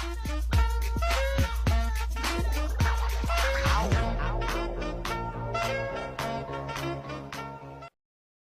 Thank you.